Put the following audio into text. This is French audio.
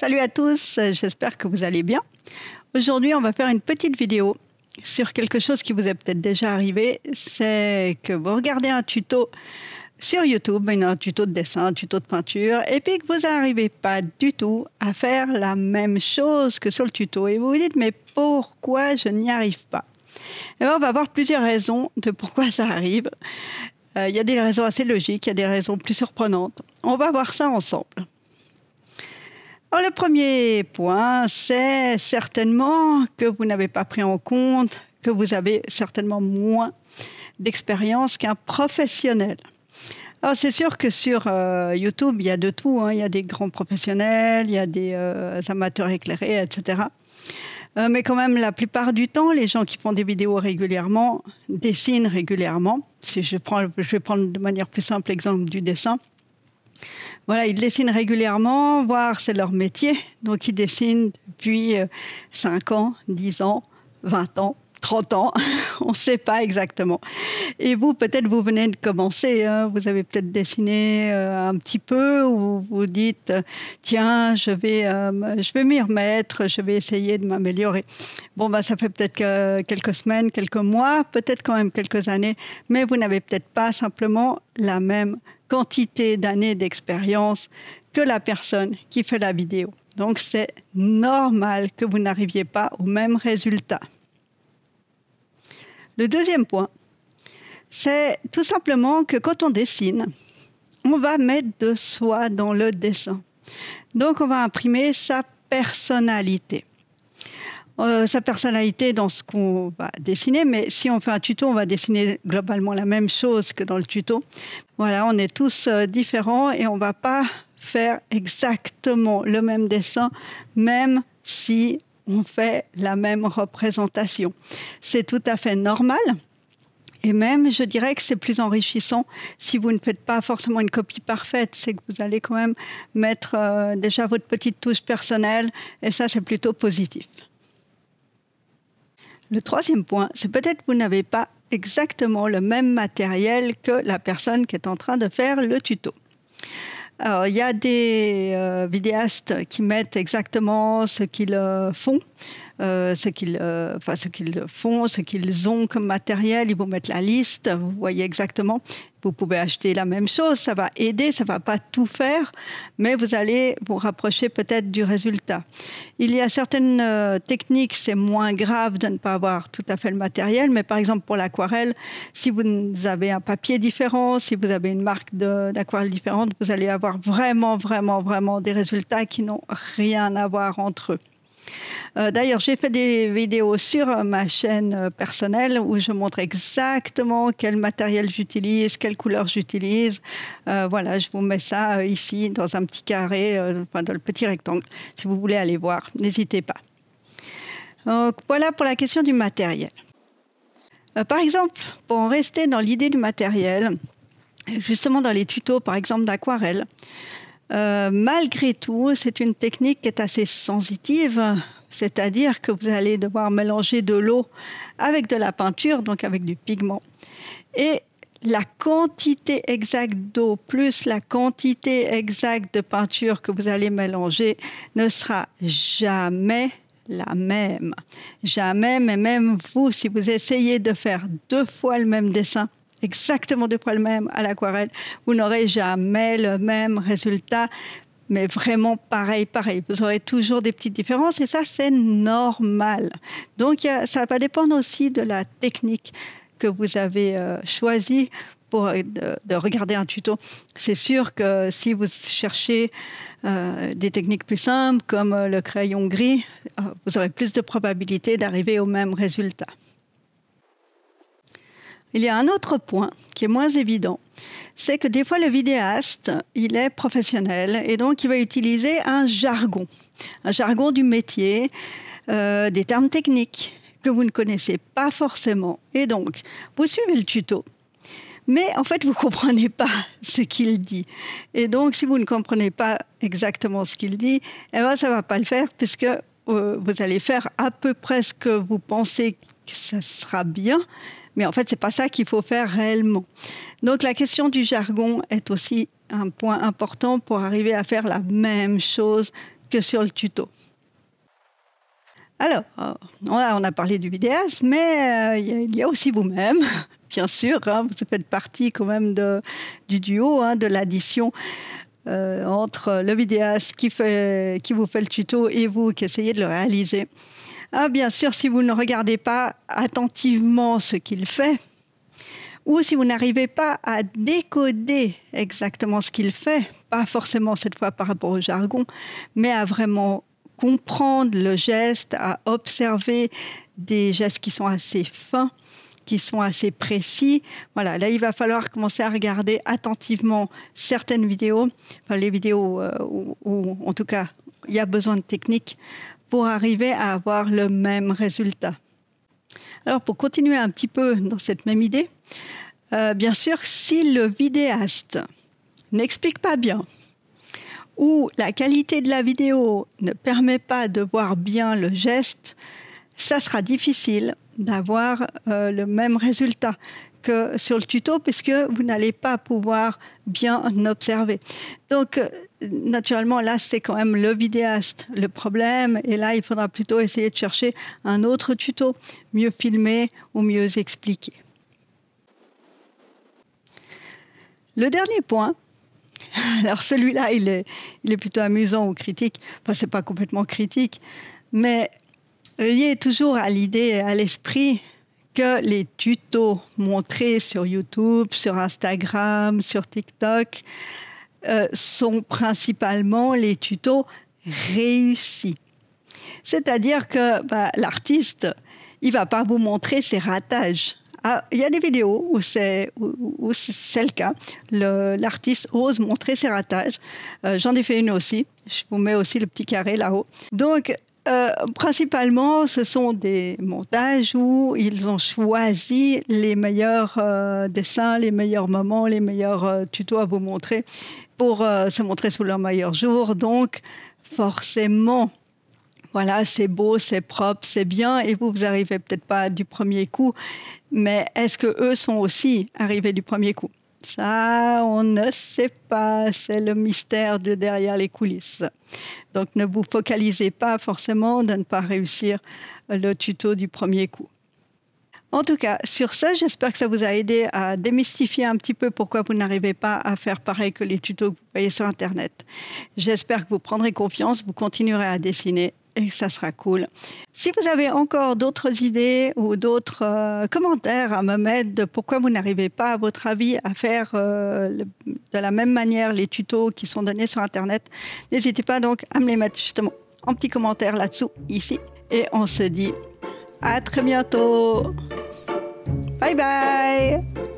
Salut à tous, j'espère que vous allez bien. Aujourd'hui, on va faire une petite vidéo sur quelque chose qui vous est peut-être déjà arrivé, c'est que vous regardez un tuto sur YouTube, un tuto de dessin, un tuto de peinture, et puis que vous n'arrivez pas du tout à faire la même chose que sur le tuto. Et vous vous dites, mais pourquoi je n'y arrive pas? Et On va voir plusieurs raisons de pourquoi ça arrive. Euh, il y a des raisons assez logiques, il y a des raisons plus surprenantes. On va voir ça ensemble. Alors, le premier point, c'est certainement que vous n'avez pas pris en compte que vous avez certainement moins d'expérience qu'un professionnel. Alors c'est sûr que sur euh, YouTube, il y a de tout. Hein. Il y a des grands professionnels, il y a des euh, amateurs éclairés, etc. Euh, mais quand même, la plupart du temps, les gens qui font des vidéos régulièrement dessinent régulièrement. Si je, prends, je vais prendre de manière plus simple l'exemple du dessin. Voilà, ils dessinent régulièrement, voire c'est leur métier. Donc ils dessinent depuis 5 ans, 10 ans, 20 ans. 30 ans, on ne sait pas exactement. Et vous, peut-être, vous venez de commencer, hein. vous avez peut-être dessiné euh, un petit peu, ou vous dites, tiens, je vais, euh, vais m'y remettre, je vais essayer de m'améliorer. Bon, bah, ça fait peut-être quelques semaines, quelques mois, peut-être quand même quelques années, mais vous n'avez peut-être pas simplement la même quantité d'années d'expérience que la personne qui fait la vidéo. Donc, c'est normal que vous n'arriviez pas au même résultat. Le deuxième point, c'est tout simplement que quand on dessine, on va mettre de soi dans le dessin. Donc on va imprimer sa personnalité. Euh, sa personnalité dans ce qu'on va dessiner, mais si on fait un tuto, on va dessiner globalement la même chose que dans le tuto. Voilà, on est tous euh, différents et on ne va pas faire exactement le même dessin, même si on fait la même représentation. C'est tout à fait normal. Et même, je dirais que c'est plus enrichissant si vous ne faites pas forcément une copie parfaite, c'est que vous allez quand même mettre euh, déjà votre petite touche personnelle, et ça, c'est plutôt positif. Le troisième point, c'est peut-être que vous n'avez pas exactement le même matériel que la personne qui est en train de faire le tuto. Il y a des euh, vidéastes qui mettent exactement ce qu'ils euh, font, euh, ce qu'ils font, ce qu'ils ont comme matériel. Ils vous mettent la liste, vous voyez exactement. Vous pouvez acheter la même chose, ça va aider, ça va pas tout faire, mais vous allez vous rapprocher peut-être du résultat. Il y a certaines euh, techniques, c'est moins grave de ne pas avoir tout à fait le matériel, mais par exemple pour l'aquarelle, si vous avez un papier différent, si vous avez une marque d'aquarelle différente, vous allez avoir vraiment, vraiment, vraiment des résultats qui n'ont rien à voir entre eux. Euh, d'ailleurs, j'ai fait des vidéos sur ma chaîne euh, personnelle où je montre exactement quel matériel j'utilise, quelle couleur j'utilise. Euh, voilà, je vous mets ça ici dans un petit carré, dans le petit rectangle. Si vous voulez aller voir, n'hésitez pas. Donc voilà pour la question du matériel. par exemple, pour rester dans l'idée du matériel, justement dans les tutos, par exemple d'aquarelle, malgré tout, c'est une technique qui est assez sensitive c'est-à-dire que vous allez devoir mélanger de l'eau avec de la peinture, donc avec du pigment. Et la quantité exacte d'eau plus la quantité exacte de peinture que vous allez mélanger ne sera jamais la même. Jamais, mais même vous, si vous essayez de faire deux fois le même dessin, exactement deux fois le même à l'aquarelle, vous n'aurez jamais le même résultat mais vraiment pareil, pareil. Vous aurez toujours des petites différences et ça, c'est normal. Donc, ça va dépendre aussi de la technique que vous avez euh, choisie pour euh, de, regarder un tuto. C'est sûr que si vous cherchez euh, des techniques plus simples comme le crayon gris, vous aurez plus de probabilité d'arriver au même résultat. Il y a un autre point qui est moins évident, c'est que des fois le vidéaste, il est professionnel et donc il va utiliser un jargon, un jargon du métier, euh, des termes techniques que vous ne connaissez pas forcément. Et donc, vous suivez le tuto, mais en fait, vous ne comprenez pas ce qu'il dit. Et donc, si vous ne comprenez pas exactement ce qu'il dit, eh ben, ça ne va pas le faire puisque euh, vous allez faire à peu près ce que vous pensez que ça sera bien, mais en fait, c'est pas ça qu'il faut faire réellement. Donc la question du jargon est aussi un point important pour arriver à faire la même chose que sur le tuto. Alors, on a, parlé du vidéaste, mais il y a aussi vous-même, bien sûr. Hein, vous faites partie quand même du duo, hein, de l'addition euh, entre le vidéaste qui, fait, qui vous fait le tuto et vous qui essayez de le réaliser. Ah, bien sûr, si vous ne regardez pas attentivement ce qu'il fait, ou si vous n'arrivez pas à décoder exactement ce qu'il fait, pas forcément cette fois par rapport au jargon, mais à vraiment comprendre le geste, à observer des gestes qui sont assez fins, qui sont assez précis. Voilà, là, il va falloir commencer à regarder attentivement certaines vidéos, enfin, les vidéos euh, où, en tout cas, il y a besoin de technique pour arriver à avoir le même résultat. Alors, pour continuer un petit peu dans cette même idée, euh, bien sûr, si le vidéaste n'explique pas bien, ou la qualité de la vidéo ne permet pas de voir bien le geste, ça sera difficile d'avoir euh, le même résultat que sur le tuto puisque vous n'allez pas pouvoir bien observer. Donc, euh, naturellement, là, c'est quand même le vidéaste le problème. Et là, il faudra plutôt essayer de chercher un autre tuto, mieux filmé ou mieux expliqué. Le dernier point, alors celui-là, il est, il est plutôt amusant ou critique. Enfin, c'est pas complètement critique, mais lié toujours à l'idée et à l'esprit que les tutos montrés sur YouTube, sur Instagram, sur TikTok euh, sont principalement les tutos réussis. C'est-à-dire que bah, l'artiste, il va pas vous montrer ses ratages. Ah, il y a des vidéos où c'est où, c'est le cas. L'artiste ose montrer ses ratages. Euh, j'en ai fait une aussi. Je vous mets aussi le petit carré là-haut. Donc, euh, principalement, ce sont des montages où ils ont choisi les meilleurs euh, dessins, les meilleurs moments, les meilleurs euh, tutos à vous montrer pour se montrer sous leur meilleur jour. Donc, forcément, voilà, c'est beau, c'est propre, c'est bien, et vous, vous arrivez peut-être pas du premier coup, mais est-ce que eux sont aussi arrivés du premier coup? Ça, on ne sait pas. C'est le mystère de derrière les coulisses. Donc, ne vous focalisez pas forcément de ne pas réussir le tuto du premier coup. En tout cas, sur ça, j'espère que ça vous a aidé à démystifier un petit peu pourquoi vous n'arrivez pas à faire pareil que les tutos que vous voyez sur Internet. J'espère que vous prendrez confiance, vous continuerez à dessiner et ça sera cool. Si vous avez encore d'autres idées ou d'autres euh, commentaires à me mettre de pourquoi vous n'arrivez pas, à votre avis, à faire euh, de la même manière les tutos qui sont donnés sur Internet, n'hésitez pas donc à me les mettre justement en petit commentaire là-dessous, ici. Et on se dit à très bientôt. Bye bye